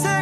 sometimes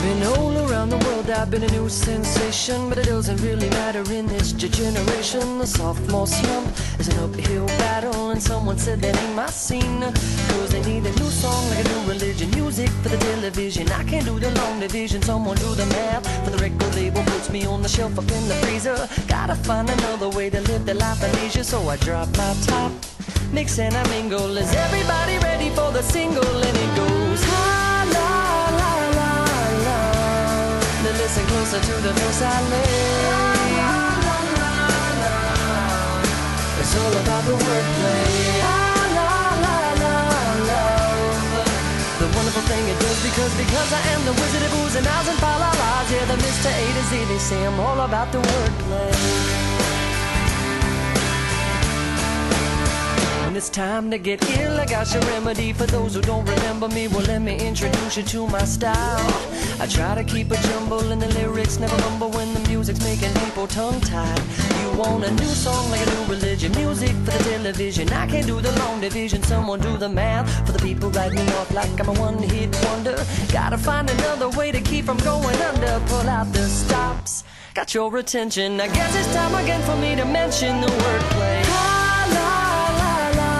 I've been all around the world, I've been a new sensation, but it doesn't really matter in this generation. The sophomore slump is an uphill battle, and someone said that ain't my scene. Cause they need a new song like a new religion, music for the television. I can't do the long division, someone do the math. For the record label puts me on the shelf up in the freezer. Gotta find another way to live the life of leisure, so I drop my top. Mix and I mingle. Is everybody ready for the single? And it goes, listen closer to the verse I lay. It's all about the wordplay. The wonderful thing it does because because I am the wizard of oohs and ahs and fa la la's. Yeah, the Mr. A to Z. They say I'm all about the wordplay. When it's time to get ill, I got your remedy for those who don't remember me. Well, let me introduce you to my style. I try to keep a jumble and the lyrics never rumble when the music's making people tongue tied. You want a new song like a new religion, music for the television. I can't do the long division, someone do the math. For the people write me off like I'm a one hit wonder. Gotta find another way to keep from going under. Pull out the stops, got your attention. I guess it's time again for me to mention the wordplay. La la la la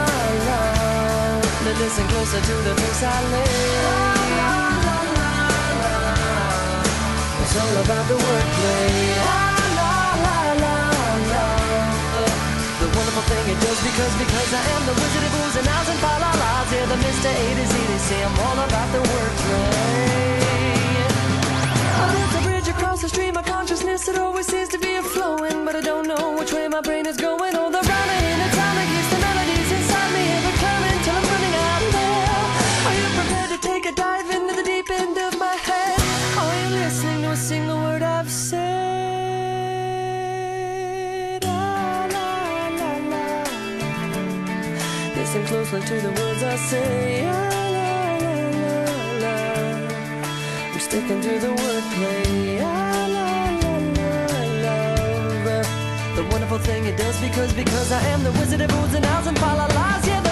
la. Listen closer to the verse I lay. It's all about the wordplay. La la la la la. The wonderful thing it does because because I am the wizard of oohs and ahs and fa la la's. Yeah, the Mr. A to Z to say I'm all about the wordplay. Oh, there's a bridge across the stream of consciousness. It always seems to be flowing, but I don't know which way my brain is going. Listen closely to the words I say. La, la, la, la, la. I'm sticking to the wordplay. La, la, la, la, love. The wonderful thing it does because because I am the wizard of oohs and ahs and fa la la's. Yeah,